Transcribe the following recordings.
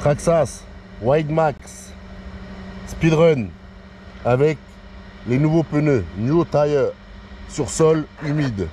Traxas Wide Max Speedrun avec les nouveaux pneus New Tire sur sol humide.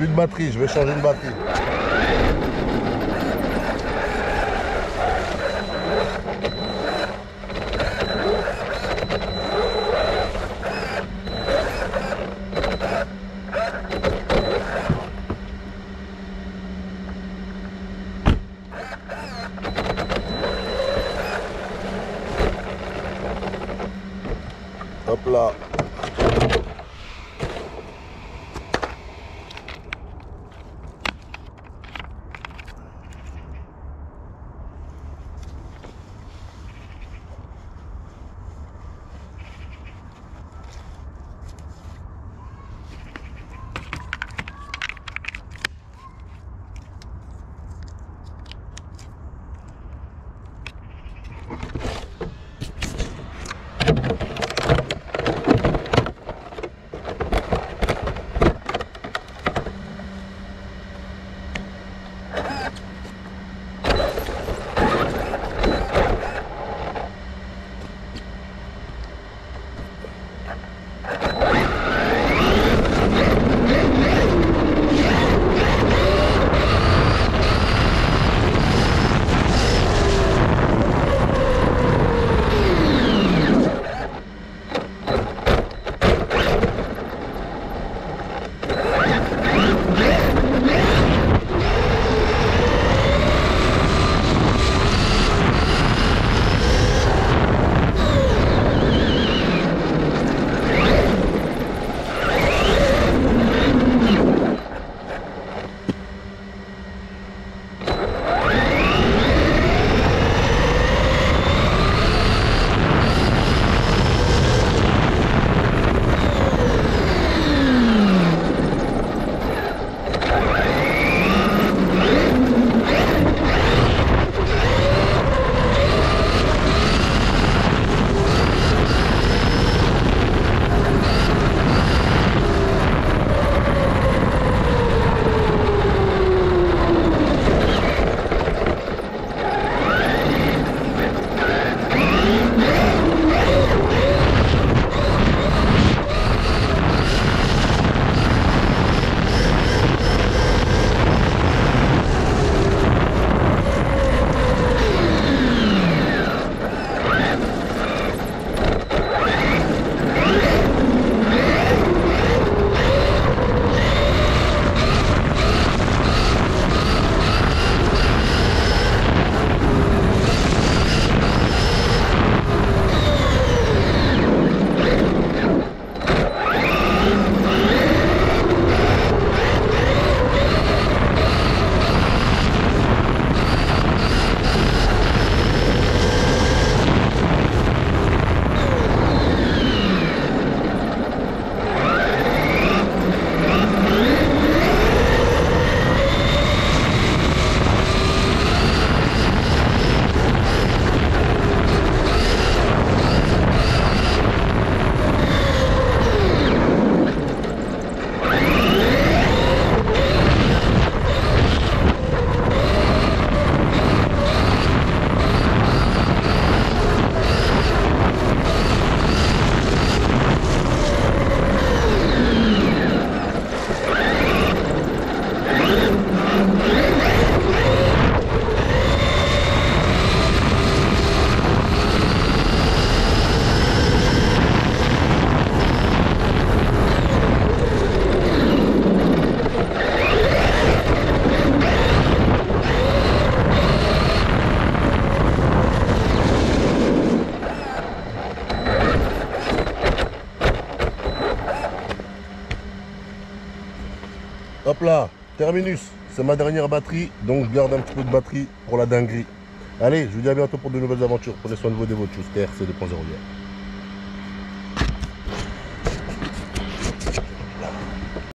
Plus de batterie, je vais changer de batterie. Hop là. Hop là, terminus. C'est ma dernière batterie, donc je garde un petit peu de batterie pour la dinguerie. Allez, je vous dis à bientôt pour de nouvelles aventures. Prenez soin de vous et de votre chose. TRC 2.0.